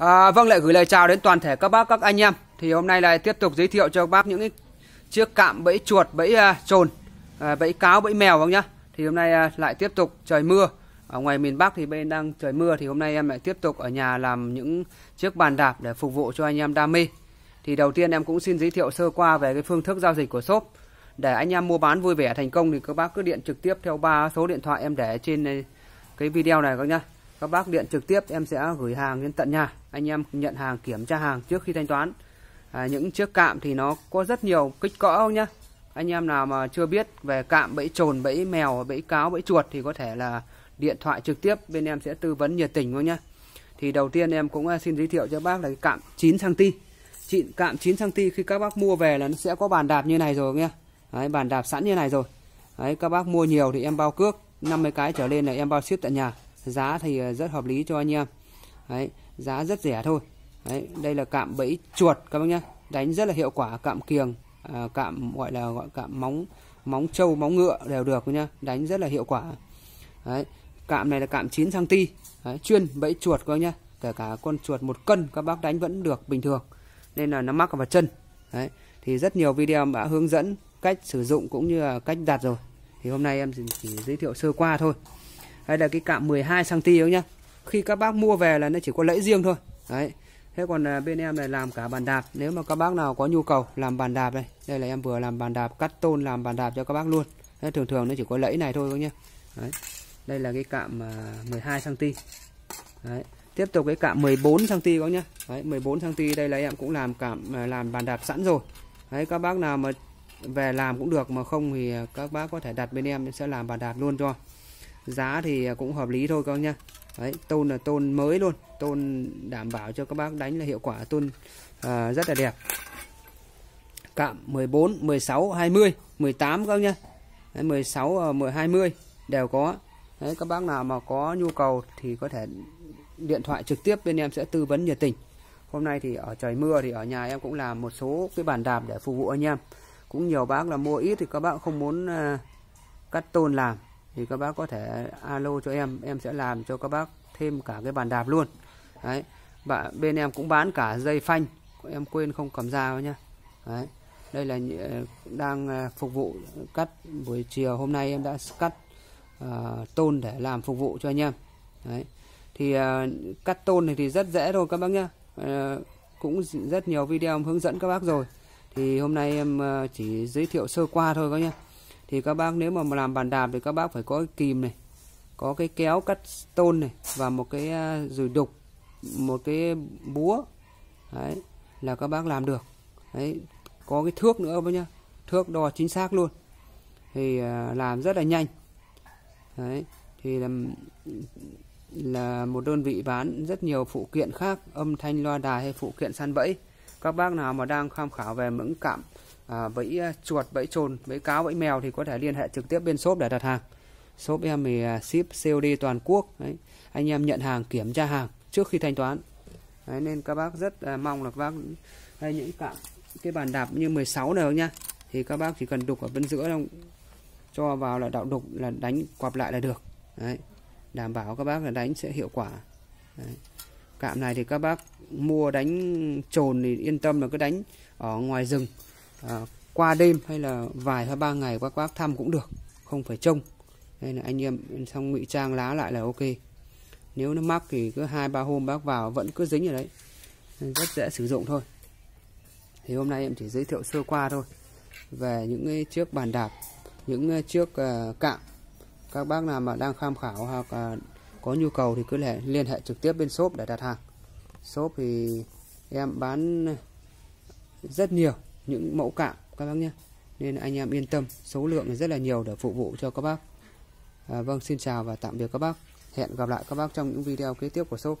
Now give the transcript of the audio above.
À, vâng lại gửi lời chào đến toàn thể các bác các anh em. Thì hôm nay lại tiếp tục giới thiệu cho các bác những cái chiếc cạm bẫy chuột, bẫy uh, trồn, uh, bẫy cáo, bẫy mèo không nhá. Thì hôm nay uh, lại tiếp tục trời mưa. Ở ngoài miền Bắc thì bên đang trời mưa thì hôm nay em lại tiếp tục ở nhà làm những chiếc bàn đạp để phục vụ cho anh em đam mê. Thì đầu tiên em cũng xin giới thiệu sơ qua về cái phương thức giao dịch của shop. Để anh em mua bán vui vẻ thành công thì các bác cứ điện trực tiếp theo ba số điện thoại em để trên cái video này các nhá các bác điện trực tiếp em sẽ gửi hàng đến tận nhà. Anh em nhận hàng kiểm tra hàng trước khi thanh toán. À, những chiếc cạm thì nó có rất nhiều kích cỡ không nhá. Anh em nào mà chưa biết về cạm bẫy trồn bẫy mèo bẫy cáo bẫy chuột thì có thể là điện thoại trực tiếp bên em sẽ tư vấn nhiệt tình luôn nhá. Thì đầu tiên em cũng à, xin giới thiệu cho bác là cái cạm 9 cm chị cạm 9 cm khi các bác mua về là nó sẽ có bàn đạp như này rồi nhá. Đấy, bàn đạp sẵn như này rồi. Đấy, các bác mua nhiều thì em bao cước 50 cái trở lên là em bao ship tận nhà giá thì ờ, rất hợp lý cho anh em. Đấy giá rất rẻ thôi. Đấy đây là cạm bẫy chuột các bác nhá, đánh rất là hiệu quả cạm kiềng à, cạm gọi là gọi cạm móng móng trâu móng ngựa đều được nhá. Đánh rất là hiệu quả. Đấy cạm này là cạm 9 cm đấy, chuyên bẫy chuột các bác nhá, kể cả con chuột một cân các bác đánh vẫn được bình thường. Nên là nó mắc vào chân. Đấy thì rất nhiều video đã hướng dẫn cách sử dụng cũng như là cách đặt rồi. Thì hôm nay em chỉ giới thiệu sơ qua thôi hay là cái cạm 12 cm nhá. Khi các bác mua về là nó chỉ có lẫy riêng thôi. Đấy. Thế còn à, bên em này làm cả bàn đạp. Nếu mà các bác nào có nhu cầu làm bàn đạp đây. Đây là em vừa làm bàn đạp, cắt tôn làm bàn đạp cho các bác luôn. Thế thường thường nó chỉ có lẫy này thôi các nhá. Đấy. Đây là cái cạm à, 12 cm đấy. Tiếp tục cái cạm 14 cm các nhá. Đấy 14 cm đây là em cũng làm cạm à, làm bàn đạp sẵn rồi. Đấy, các bác nào mà về làm cũng được mà không thì các bác có thể đặt bên em sẽ làm bàn đạp luôn cho giá thì cũng hợp lý thôi các bác nhá. Đấy tôn là tôn mới luôn. Tôn đảm bảo cho các bác đánh là hiệu quả tôn à, rất là đẹp. Cạm 14 16 20 18 các bác nhá. Đấy, 16 10 20 đều có. Đấy các bác nào mà có nhu cầu thì có thể điện thoại trực tiếp bên em sẽ tư vấn nhiệt tình. Hôm nay thì ở trời mưa thì ở nhà em cũng làm một số cái bàn đạp để phục vụ anh em. Cũng nhiều bác là mua ít thì các bác không muốn à, cắt tôn làm thì các bác có thể alo cho em em sẽ làm cho các bác thêm cả cái bàn đạp luôn. Đấy bạn bên em cũng bán cả dây phanh em quên không cầm dao nhá. Đấy đây là ờ, đang ờ, phục vụ cắt buổi chiều. Hôm nay em đã cắt uh, tôn để làm phục vụ cho anh em. Đấy thì uh, cắt tôn này thì rất dễ thôi các bác nhá. Uh, cũng rất nhiều video hướng dẫn các bác rồi. Thì hôm nay em chỉ giới thiệu sơ qua thôi các nhá thì các bác nếu mà làm bàn đạp thì các bác phải có cái kìm này có cái kéo cắt tôn này và một cái à, rùi đục một cái búa. Đấy là các bác làm được. Đấy có cái thước nữa với nhá thước đo chính xác luôn. Thì à, làm rất là nhanh. Đấy thì là, là một đơn vị bán rất nhiều phụ kiện khác âm thanh loa đài hay phụ kiện săn bẫy. Các bác nào mà đang tham khảo về những cảm à, bẫy à, chuột bẫy trồn bẫy cáo bẫy mèo thì có thể liên hệ trực tiếp bên shop để đặt hàng. Shop em thì à, ship COD toàn quốc. Đấy anh em nhận hàng kiểm tra hàng trước khi thanh toán. Đấy, nên các bác rất à, mong là các bác hay những cạm cái bàn đạp như 16 này nhá thì các bác chỉ cần đục ở bên giữa trong cho vào là đạo đục là đánh quặp lại là được. Đấy đảm bảo các bác là đánh sẽ hiệu quả. Đấy. cạm này thì các bác mua đánh trồn thì yên tâm là cứ đánh ở ngoài rừng à, qua đêm hay là vài hay ba ngày các bác thăm cũng được không phải trông. Nên là anh em xong ngụy trang lá lại là ok. Nếu nó mắc thì cứ hai ba hôm bác vào vẫn cứ dính ở đấy. Rất dễ sử dụng thôi. Thì hôm nay em chỉ giới thiệu sơ qua thôi. Về những cái chiếc bàn đạp những chiếc uh, cạm. Các bác nào mà đang tham khảo hoặc uh, có nhu cầu thì cứ liên hệ trực tiếp bên shop để đặt hàng. Shop thì em bán rất nhiều những mẫu cạm các bác nhé. Nên anh em yên tâm số lượng rất là nhiều để phục vụ cho các bác. À, vâng xin chào và tạm biệt các bác. Hẹn gặp lại các bác trong những video kế tiếp của shop.